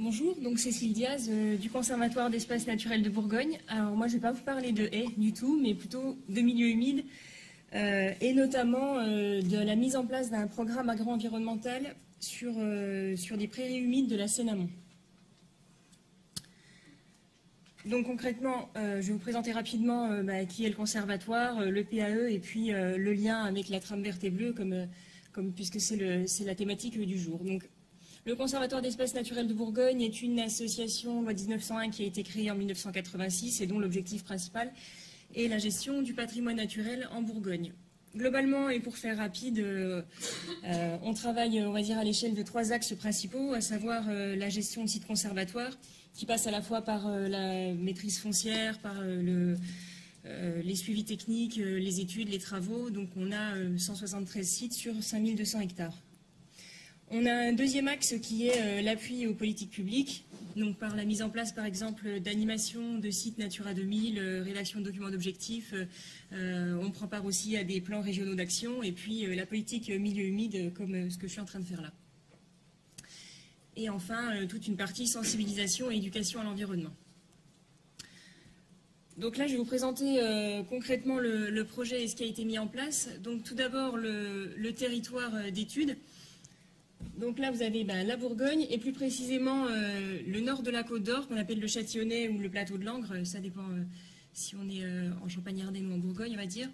Bonjour, donc Cécile Diaz euh, du Conservatoire d'espaces naturels de Bourgogne. Alors moi je ne vais pas vous parler de haies du tout, mais plutôt de milieux humides euh, et notamment euh, de la mise en place d'un programme agro-environnemental sur, sur des prairies humides de la Seine-Amont. Donc concrètement, je vais vous présenter rapidement bah, qui est le conservatoire, le PAE et puis le lien avec la trame verte et bleue comme, puisque c'est la thématique du jour. Le Conservatoire d'espaces naturels de Bourgogne est une association loi 1901 qui a été créée en 1986 et dont l'objectif principal est la gestion du patrimoine naturel en Bourgogne. Globalement, et pour faire rapide, euh, on travaille, on va à l'échelle de trois axes principaux, à savoir euh, la gestion de sites conservatoires, qui passe à la fois par euh, la maîtrise foncière, par les suivis techniques, les études, les travaux. Donc on a 173 sites sur 5200 hectares. On a un deuxième axe qui est euh, l'appui aux politiques publiques, donc par la mise en place par exemple d'animations de sites Natura 2000, euh, rédaction de documents d'objectifs. Euh, on prend part aussi à des plans régionaux d'action et puis la politique milieu humide comme ce que je suis en train de faire là. Et enfin, toute une partie sensibilisation et éducation à l'environnement. Donc là, je vais vous présenter concrètement le, projet et ce qui a été mis en place. Donc tout d'abord, le territoire d'études. Donc là, vous avez ben, la Bourgogne et plus précisément euh, le nord de la Côte d'Or, qu'on appelle le Châtillonnais ou le plateau de Langres. Ça dépend euh, si on est euh, en Champagne-Ardenne ou en Bourgogne, on va dire.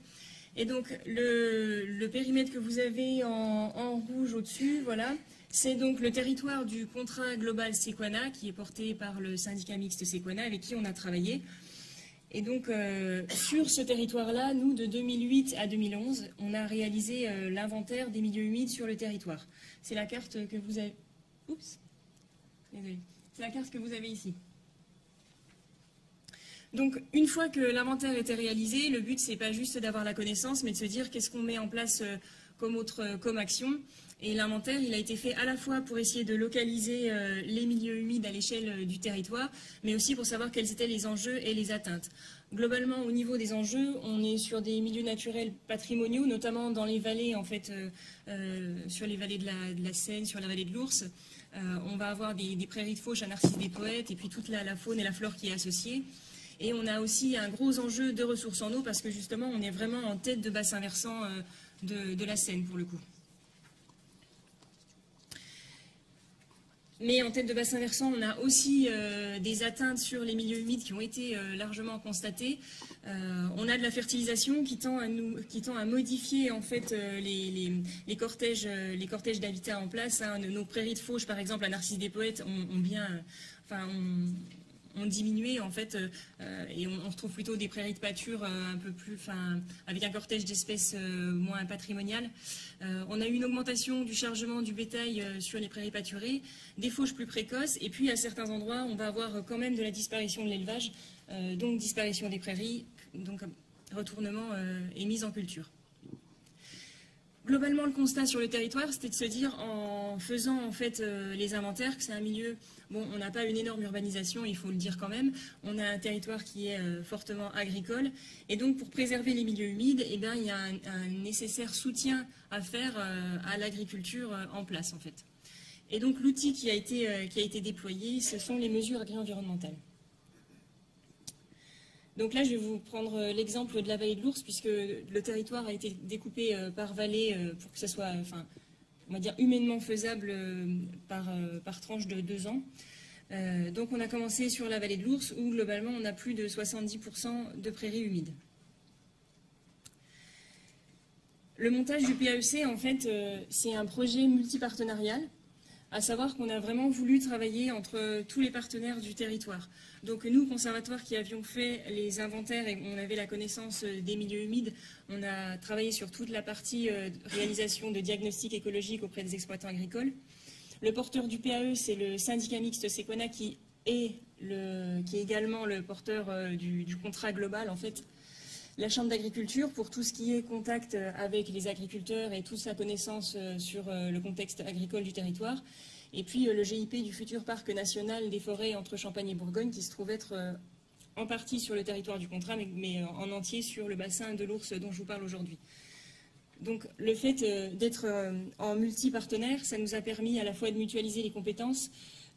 Et donc le, périmètre que vous avez en, rouge au-dessus, voilà, c'est donc le territoire du contrat global Sequana qui est porté par le syndicat mixte Sequana avec qui on a travaillé. Et donc, sur ce territoire-là, nous, de 2008 à 2011, on a réalisé l'inventaire des milieux humides sur le territoire. C'est la carte que vous avez. Oups. C'est la carte que vous avez ici. Donc, une fois que l'inventaire était réalisé, le but, c'est pas juste d'avoir la connaissance, mais de se dire qu'est-ce qu'on met en place euh, comme, autre, euh, comme action. Et l'inventaire, il a été fait à la fois pour essayer de localiser euh, les milieux humides à l'échelle du territoire, mais aussi pour savoir quels étaient les enjeux et les atteintes. Globalement, au niveau des enjeux, on est sur des milieux naturels patrimoniaux, notamment dans les vallées, en fait, euh, euh, sur les vallées de la, Seine, sur la vallée de l'Ours. Euh, on va avoir des, prairies de fauche à Narcisse des Poètes, et puis toute la, faune et la flore qui est associée. Et on a aussi un gros enjeu de ressources en eau, parce que justement, on est vraiment en tête de bassin versant de la Seine, pour le coup. Mais en tête de bassin versant, on a aussi euh, des atteintes sur les milieux humides qui ont été euh, largement constatées. Euh, on a de la fertilisation qui tend à, modifier en fait les, cortèges, les cortèges d'habitat en place. Hein. Nos prairies de fauche, par exemple, à Narcisse des Poètes, ont, bien, enfin, diminué en fait euh, et on, retrouve plutôt des prairies de pâture euh, un peu plus, enfin, avec un cortège d'espèces euh, moins patrimoniales. on a eu une augmentation du chargement du bétail sur les prairies pâturées, des fauches plus précoces et puis à certains endroits on va avoir quand même de la disparition de l'élevage, donc disparition des prairies, donc retournement et mise en culture. Globalement, le constat sur le territoire, c'était de se dire, en faisant en fait les inventaires, que c'est un milieu Bon, on n'a pas une énorme urbanisation, il faut le dire quand même. On a un territoire qui est euh, fortement agricole. Et donc, pour préserver les milieux humides, eh bien, il y a un, nécessaire soutien à faire euh, à l'agriculture euh, en place, en fait. Et donc, l'outil qui, a été, qui a été déployé, ce sont les mesures agri-environnementales. Donc là, je vais vous prendre l'exemple de la vallée de l'Ours, puisque le territoire a été découpé par vallée pour que ce soit, enfin, on humainement faisable euh, par, euh, tranche de deux ans. Euh, donc on a commencé sur la vallée de l'Ours où globalement on a plus de 70% de prairies humides. Le montage du PAEC, en fait, c'est un projet multipartenarial à savoir qu'on a vraiment voulu travailler entre tous les partenaires du territoire. Donc nous, conservatoires qui avions fait les inventaires et on avait la connaissance euh, des milieux humides, on a travaillé sur toute la partie euh, réalisation de diagnostic écologique auprès des exploitants agricoles. Le porteur du PAE, c'est le syndicat mixte Sequona qui est, qui est également le porteur euh, du, contrat global, en fait, la Chambre d'agriculture pour tout ce qui est contact avec les agriculteurs et toute sa connaissance sur le contexte agricole du territoire. Et puis euh, le GIP du futur parc national des forêts entre Champagne et Bourgogne qui se trouve être en partie sur le territoire du contrat, mais, en entier sur le bassin de l'ours dont je vous parle aujourd'hui. Donc le fait d'être en multi-partenaire, ça nous a permis à la fois de mutualiser les compétences,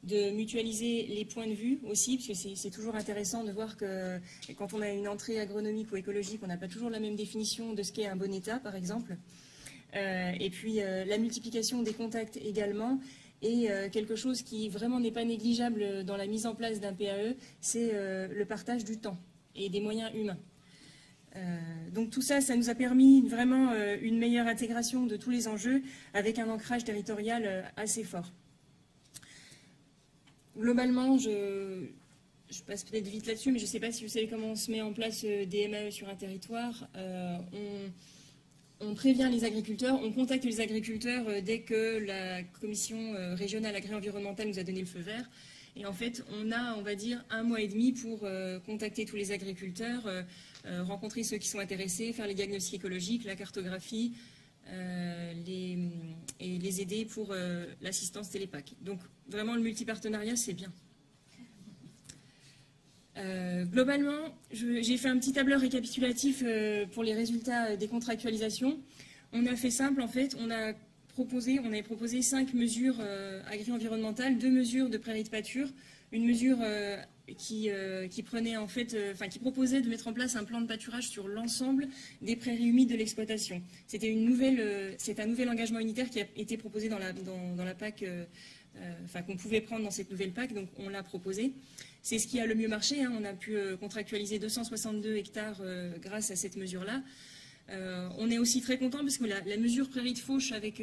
de mutualiser les points de vue aussi, parce que c'est toujours intéressant de voir que quand on a une entrée agronomique ou écologique, on n'a pas toujours la même définition de ce qu'est un bon état, par exemple. Euh, et puis euh, la multiplication des contacts également. Et euh, quelque chose qui vraiment n'est pas négligeable dans la mise en place d'un PAE, c'est le partage du temps et des moyens humains. donc tout ça, ça nous a permis vraiment une meilleure intégration de tous les enjeux avec un ancrage territorial assez fort. Globalement, je, passe peut-être vite là-dessus, mais je ne sais pas si vous savez comment on se met en place des MAE sur un territoire. On prévient les agriculteurs, on contacte les agriculteurs euh, dès que la commission euh, régionale agri-environnementale nous a donné le feu vert. Et en fait, on a, on va dire, un mois et demi pour euh, contacter tous les agriculteurs, rencontrer ceux qui sont intéressés, faire les diagnostics écologiques, la cartographie, et les aider pour l'assistance télépac. Donc, vraiment, le multipartenariat, c'est bien. Euh, globalement, j'ai fait un petit tableur récapitulatif euh, pour les résultats des contractualisations. On a fait simple, en fait, on a proposé, on avait proposé cinq mesures euh, agri-environnementales, deux mesures de prairie de pâture, une mesure qui, prenait en fait, qui proposait de mettre en place un plan de pâturage sur l'ensemble des prairies humides de l'exploitation. C'était c'est un nouvel engagement unitaire qui a été proposé dans la, dans la PAC, enfin qu'on pouvait prendre dans cette nouvelle PAC, donc on l'a proposé. C'est ce qui a le mieux marché. Hein. On a pu euh, contractualiser 262 hectares euh, grâce à cette mesure-là. Euh, on est aussi très content parce que la, mesure prairie de fauche avec,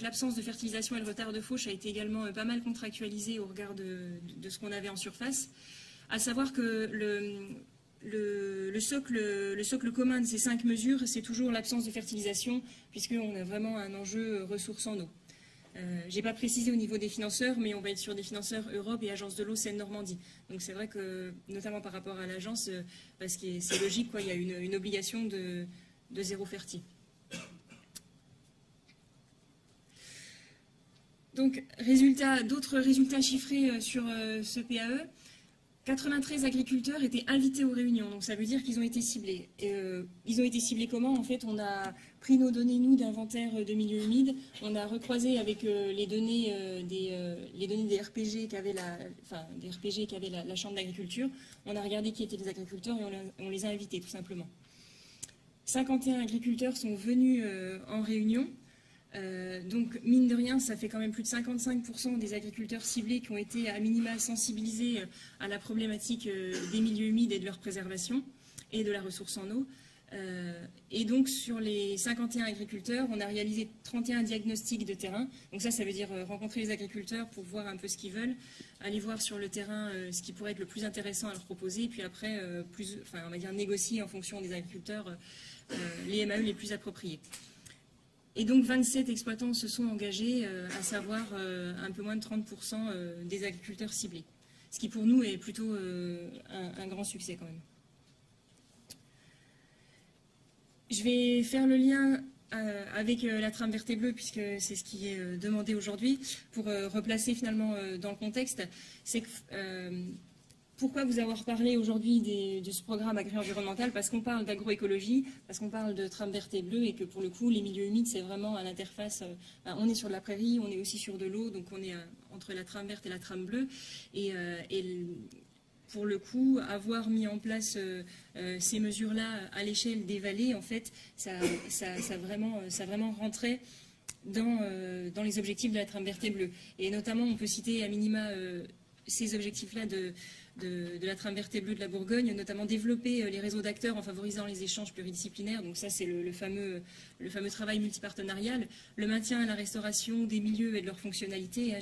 l'absence de fertilisation et le retard de fauche a été également pas mal contractualisée au regard de, ce qu'on avait en surface. À savoir que le, socle, le socle commun de ces cinq mesures, c'est toujours l'absence de fertilisation, puisqu'on a vraiment un enjeu ressources en eau. Euh, je n'ai pas précisé au niveau des financeurs, mais on va être sur des financeurs Europe et Agence de l'eau Seine-Normandie. Donc c'est vrai que, notamment par rapport à l'agence, euh, parce que c'est logique, quoi, il y a une, obligation de, zéro fertile. Donc, d'autres résultats chiffrés euh, sur ce PAE. 93 agriculteurs étaient invités aux réunions, donc ça veut dire qu'ils ont été ciblés. ils ont été ciblés comment En fait, on a pris nos données, nous, d'inventaire de milieux humides. On a recroisé avec euh, les, données, euh, des, euh, les données des RPG qu'avait la, enfin, des RPG qu'avait la, Chambre d'agriculture. On a regardé qui étaient les agriculteurs et on, les a invités, tout simplement. 51 agriculteurs sont venus en réunion. Donc, mine de rien, ça fait quand même plus de 55% des agriculteurs ciblés qui ont été à minima sensibilisés à la problématique des milieux humides et de leur préservation et de la ressource en eau. Euh, et donc, sur les 51 agriculteurs, on a réalisé 31 diagnostics de terrain. Donc ça, ça veut dire euh, rencontrer les agriculteurs pour voir un peu ce qu'ils veulent, aller voir sur le terrain euh, ce qui pourrait être le plus intéressant à leur proposer, et puis après, enfin, on va dire négocier en fonction des agriculteurs les MAE les plus appropriés. Et donc 27 exploitants se sont engagés, à savoir un peu moins de 30% des agriculteurs ciblés. Ce qui pour nous est plutôt un grand succès quand même. Je vais faire le lien euh, avec euh, la trame verte et bleue, puisque c'est ce qui est euh, demandé aujourd'hui, pour replacer finalement dans le contexte. C'est pourquoi vous avoir parlé aujourd'hui de ce programme agri-environnemental Parce qu'on parle d'agroécologie, parce qu'on parle de trame verte et bleue, et que pour le coup, les milieux humides, c'est vraiment à l'interface. on est sur de la prairie, on est aussi sur de l'eau, donc on est entre la trame verte et la trame bleue. Et, et pour le coup, avoir mis en place euh, euh, ces mesures-là à l'échelle des vallées, en fait, ça, ça, vraiment, ça vraiment rentrait dans, euh, dans, les objectifs de la trame verte et bleue. Et notamment, on peut citer à minima ces objectifs-là de, de, la trame bleue de la Bourgogne, notamment développer les réseaux d'acteurs en favorisant les échanges pluridisciplinaires. Donc ça, c'est le, fameux, travail multipartenarial. Le maintien et la restauration des milieux et de leurs fonctionnalités.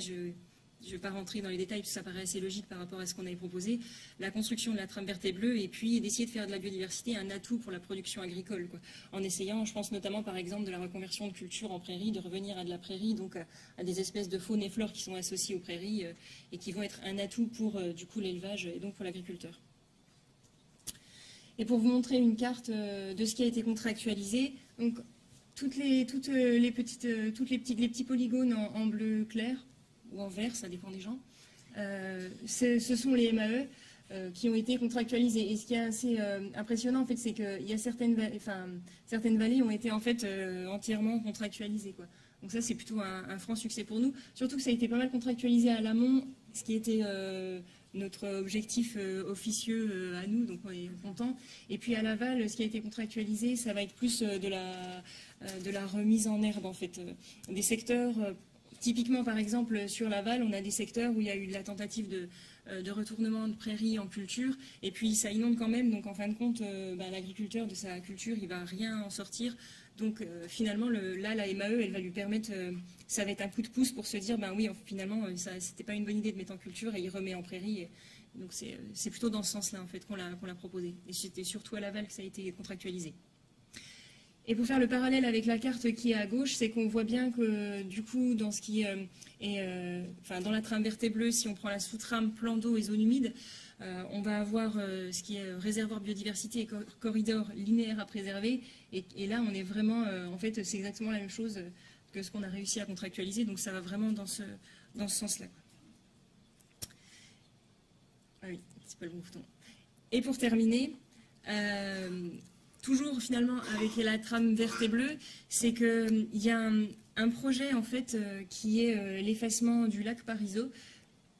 Je ne vais pas rentrer dans les détails, parce que ça paraît assez logique par rapport à ce qu'on avait proposé, la construction de la trame verte et bleue, et puis d'essayer de faire de la biodiversité un atout pour la production agricole, en essayant, je pense notamment par exemple de la reconversion de culture en prairie, de revenir à de la prairie, donc à, des espèces de faune et flore qui sont associées aux prairies euh, et qui vont être un atout pour euh, du coup l'élevage et donc pour l'agriculteur. Et pour vous montrer une carte euh, de ce qui a été contractualisé, donc toutes les, toutes les, petites, petits polygones en bleu clair, ou en vert, ça dépend des gens. Euh, ce sont les MAE euh, qui ont été contractualisés. Et ce qui est assez euh, impressionnant, en fait, c'est qu'il y a certaines, enfin, certaines vallées ont été en fait entièrement contractualisées. Quoi. Donc ça, c'est plutôt un, franc succès pour nous. Surtout que ça a été pas mal contractualisé à l'amont ce qui était notre objectif officieux à nous, donc on est content. Et puis à l'aval, ce qui a été contractualisé, ça va être plus de la, de la remise en herbe en fait, des secteurs Typiquement, par exemple, sur l'aval, on a des secteurs où il y a eu de la tentative de, euh, retournement de prairies en culture, et puis ça inonde quand même, donc en fin de compte, euh, ben, l'agriculteur de sa culture, il va rien en sortir. Donc euh, finalement, là, la MAE, elle va lui permettre, ça va être un coup de pouce pour se dire, ben oui, finalement, ce n'était pas une bonne idée de mettre en culture, et il remet en prairie. donc c'est plutôt dans ce sens-là, en fait, qu'on l'a proposé. Et c'était surtout à l'aval que ça a été contractualisé. Et pour faire le parallèle avec la carte qui est à gauche, c'est qu'on voit bien que du coup, dans ce qui euh, est, euh, dans la trame verte et bleue, si on prend la sous-trame plan d'eau et zone humide, euh, on va avoir ce qui est réservoir biodiversité et corridor linéaire à préserver. Et, là, on est vraiment, en fait, c'est exactement la même chose que ce qu'on a réussi à contractualiser. Donc ça va vraiment dans ce, dans ce sens-là. Ah oui, c'est pas le bouton. Et pour terminer, toujours finalement avec la trame verte et bleue, c'est qu'il euh, y a un, projet en fait euh, qui est euh, l'effacement du lac Parisot.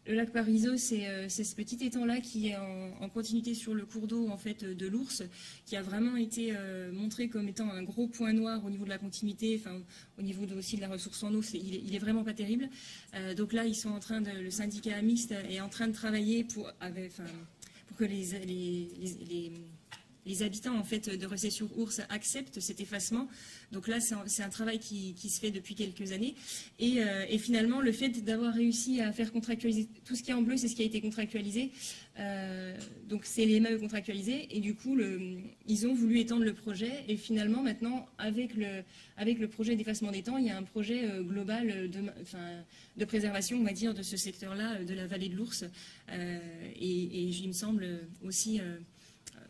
Le lac Parisot, c'est ce petit étang-là qui est en, continuité sur le cours d'eau en fait de l'ours, qui a vraiment été montré comme étant un gros point noir au niveau de la continuité, enfin au niveau aussi de la ressource en eau, il, est, vraiment pas terrible. donc là, ils sont en train de, le syndicat mixte est en train de travailler pour, que les habitants en fait de Recé-sur-Ours acceptent cet effacement. Donc là, c'est un, travail qui, se fait depuis quelques années. Euh, et, finalement, le fait d'avoir réussi à faire contractualiser tout ce qui est en bleu, c'est ce qui a été contractualisé. Euh, donc c'est les MAE contractualisés. Et du coup, ils ont voulu étendre le projet. Et finalement, maintenant, avec le, projet d'effacement des temps, il y a un projet euh, global de préservation, on va dire, de ce secteur-là, de la vallée de l'Ours. et, il me semble aussi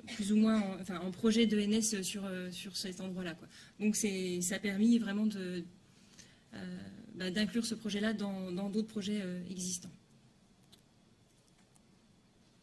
plus ou moins en, enfin, en projet d'ENS sur, euh, sur cet endroit-là. Donc ça a permis vraiment de, euh, bah, d'inclure ce projet-là dans d'autres projets euh, existants.